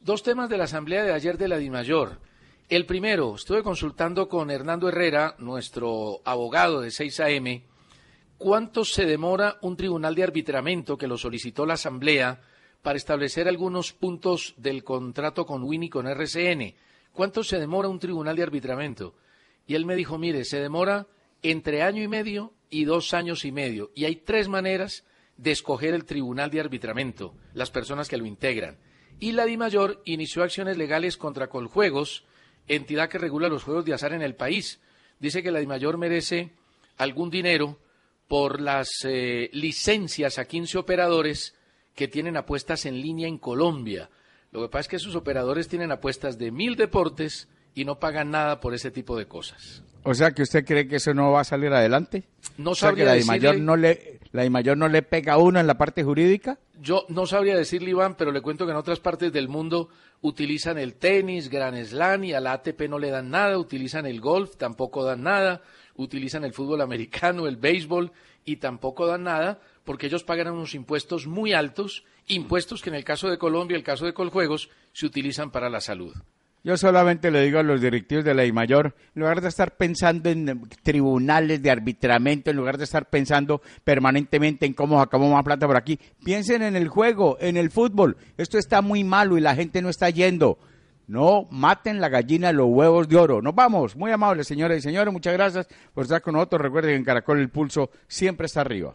Dos temas de la asamblea de ayer de la DIMAYOR. El primero, estuve consultando con Hernando Herrera, nuestro abogado de 6 AM, cuánto se demora un tribunal de arbitramiento que lo solicitó la asamblea para establecer algunos puntos del contrato con Winnie con RCN. ¿Cuánto se demora un tribunal de arbitramiento? Y él me dijo, mire, se demora entre año y medio y dos años y medio. Y hay tres maneras de escoger el tribunal de arbitramiento, las personas que lo integran. Y la DIMAYOR inició acciones legales contra Coljuegos, entidad que regula los juegos de azar en el país. Dice que la DIMAYOR merece algún dinero por las eh, licencias a 15 operadores que tienen apuestas en línea en Colombia. Lo que pasa es que esos operadores tienen apuestas de mil deportes y no pagan nada por ese tipo de cosas. O sea, que usted cree que eso no va a salir adelante. No o sea, sabría que la decirle- mayor no le la mayor no le pega a uno en la parte jurídica. Yo no sabría decirle, Iván, pero le cuento que en otras partes del mundo utilizan el tenis, Gran Slam y a la ATP no le dan nada, utilizan el golf, tampoco dan nada, utilizan el fútbol americano, el béisbol y tampoco dan nada porque ellos pagan unos impuestos muy altos, impuestos que en el caso de Colombia, el caso de Coljuegos, se utilizan para la salud. Yo solamente le digo a los directivos de la DIMAYOR, en lugar de estar pensando en tribunales de arbitramiento, en lugar de estar pensando permanentemente en cómo sacamos más plata por aquí, piensen en el juego, en el fútbol. Esto está muy malo y la gente no está yendo. No maten la gallina los huevos de oro. Nos vamos. Muy amables, señoras y señores. Muchas gracias por estar con nosotros. Recuerden que en Caracol el pulso siempre está arriba.